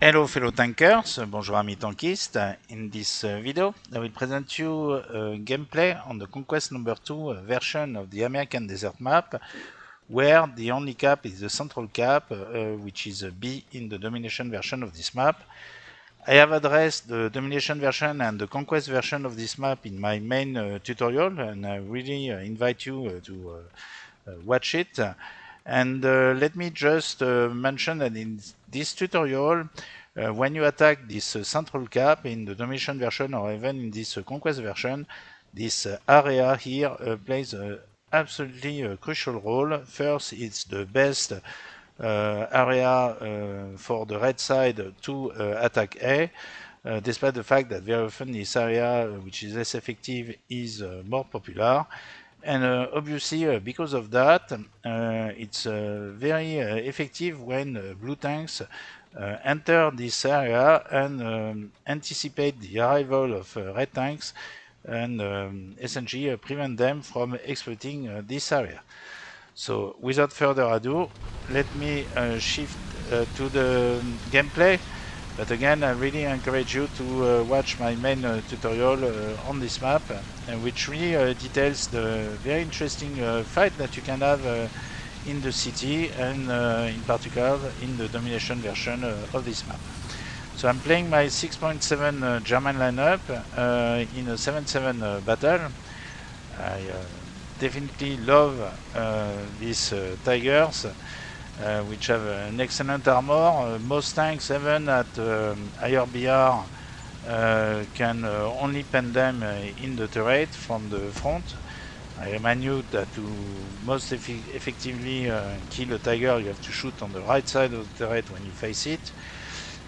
Hello fellow tankers, bonjour amis tankistes. In this uh, video I will present you uh, gameplay on the Conquest number 2 uh, version of the American Desert map where the only cap is the central cap which is a B in the domination version of this map. I have addressed the domination version and the conquest version of this map in my main tutorial and I really invite you to watch it. And uh, let me just uh, mention that in this tutorial, uh, when you attack this central cap in the domination version or even in this conquest version, this area here plays a absolutely crucial role. First, it's the best uh, area uh, for the red side to uh, attack A, despite the fact that very often this area, which is less effective, is more popular. And uh, obviously, uh, because of that, uh, it's very effective when blue tanks enter this area and um, anticipate the arrival of red tanks and um, essentially prevent them from exploiting this area. So without further ado, let me shift to the gameplay. But again, I really encourage you to uh, watch my main uh, tutorial uh, on this map, which really details the very interesting fight that you can have in the city and in particular in the domination version of this map. So I'm playing my 6.7 uh, German lineup uh, in a 7-7 uh, battle. I definitely love these Tigers. Uh, which have an excellent armor. Uh, most tanks, even at um, higher BR, uh, can only pen them in the turret from the front. I remind you that to most effectively uh, kill a tiger, you have to shoot on the right side of the turret when you face it.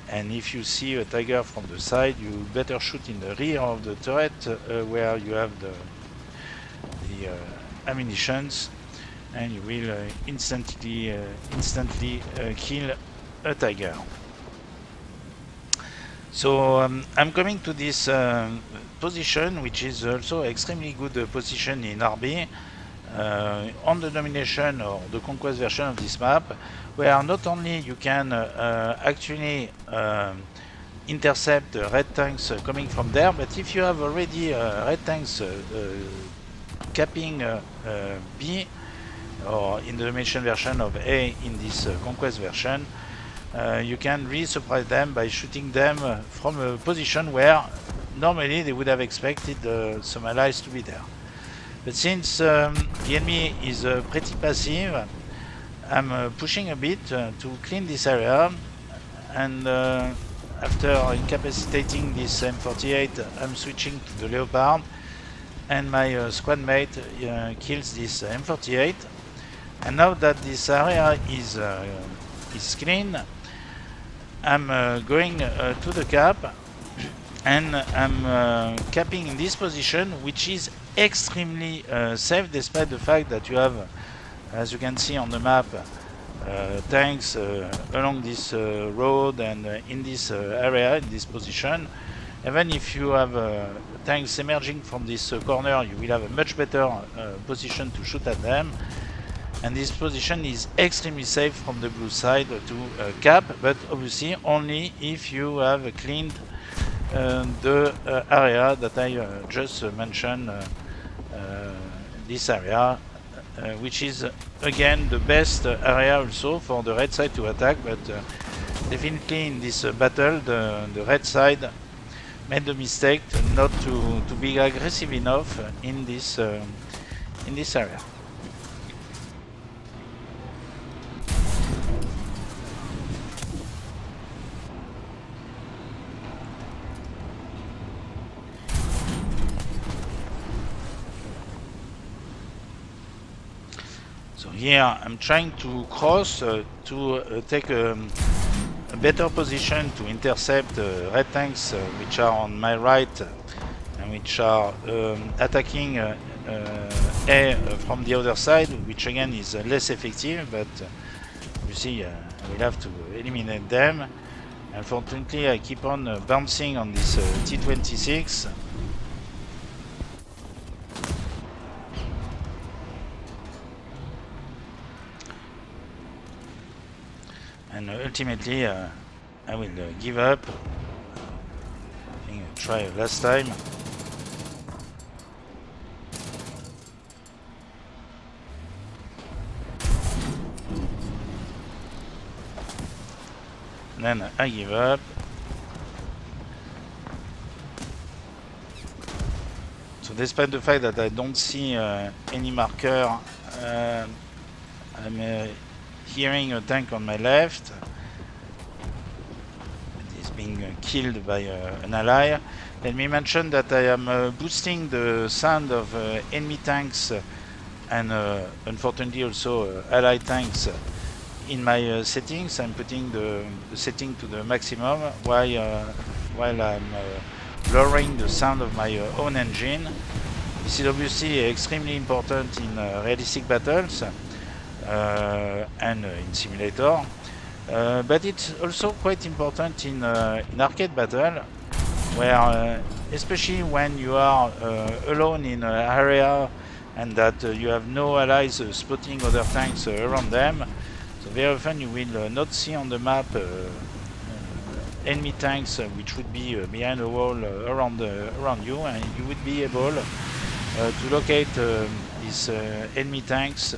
And if you see a tiger from the side, you better shoot in the rear of the turret uh, where you have the, the uh, ammunitions and you will uh, instantly uh, instantly uh, kill a tiger. So um, I'm coming to this position, which is also extremely good position in RB. Uh, on the domination or the conquest version of this map, where not only you can uh, actually um, intercept red tanks coming from there, but if you have already red tanks capping B, or in the domination version of A in this uh, conquest version, uh, you can really surprise them by shooting them uh, from a position where normally they would have expected uh, some allies to be there. But since um, the enemy is uh, pretty passive, I'm uh, pushing a bit to clean this area and after incapacitating this M48 I'm switching to the Leopard and my squad mate kills this M48 and now that this area is uh, is clean, I'm uh, going uh, to the cap and I'm uh, capping in this position, which is extremely uh, safe despite the fact that you have, as you can see on the map, uh, tanks along this road and in this area, in this position. Even if you have tanks emerging from this corner, you will have a much better position to shoot at them and this position is extremely safe from the blue side to uh, cap but obviously only if you have cleaned uh, the uh, area that I uh, just mentioned uh, uh, this area which is again the best area also for the red side to attack but definitely in this battle the, the red side made the mistake not to, to be aggressive enough in this in this area So here I'm trying to cross uh, to uh, take a, a, better position to intercept uh, red tanks uh, which are on my right and which are um, attacking uh, uh, A from the other side, which again is less effective, but you see will have to eliminate them. Unfortunately I keep on bouncing on this T-26 and ultimately uh, I will uh, give up. I think I tried last time. then I give up. So despite the fact that I don't see uh, any marker, uh, I'm uh, hearing a tank on my left. It is being uh, killed by uh, an ally. Let me mention that I am uh, boosting the sound of enemy tanks and unfortunately also allied tanks in my uh, settings, I'm putting the, the, setting to the maximum while, uh, while I'm uh, lowering the sound of my uh, own engine. This is obviously extremely important in uh, realistic battles uh, Uh, and uh, in simulator, uh, but it's also quite important in, in arcade battle, where especially when you are alone in an area and that you have no allies spotting other tanks around them, so very often you will uh, not see on the map uh, uh, enemy tanks which would be behind a wall around around you, and you would be able to locate these enemy tanks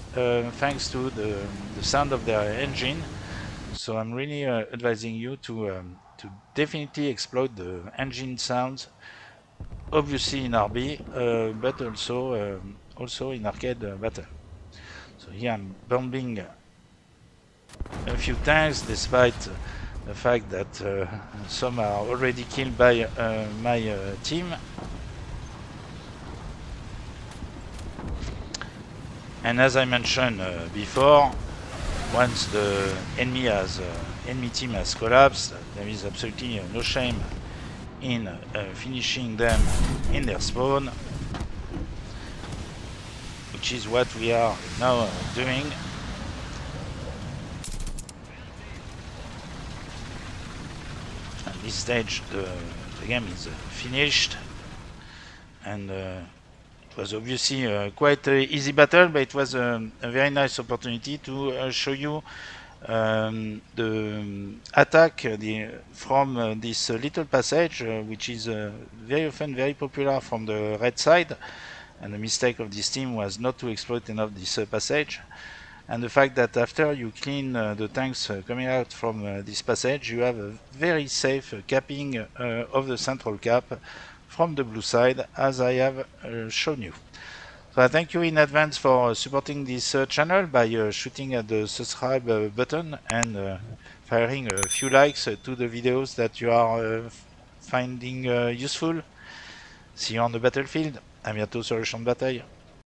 thanks to the, the sound of their engine. So I'm really advising you to um, to definitely exploit the engine sounds obviously in RB, uh, but also um, also in arcade uh, battle. So here I'm bombing a few tanks, despite the fact that uh, some are already killed by uh, my uh, team. And as I mentioned uh, before, once the enemy has uh, enemy team has collapsed, there is absolutely uh, no shame in finishing them in their spawn, which is what we are now doing. At this stage the, the game is uh, finished and uh, it was obviously uh, quite an easy battle but it was a, very nice opportunity to show you um, the attack uh, the, from uh, this uh, little passage, which is very often very popular from the red side. And the mistake of this team was not to exploit enough this passage and the fact that after you clean uh, the tanks uh, coming out from uh, this passage you have a very safe capping of the central cap from the blue side as I have shown you. So I thank you in advance for supporting this uh, channel by uh, shooting at the subscribe uh, button and firing a few likes to the videos that you are finding useful. See you on the battlefield. À bientôt sur le champ de bataille.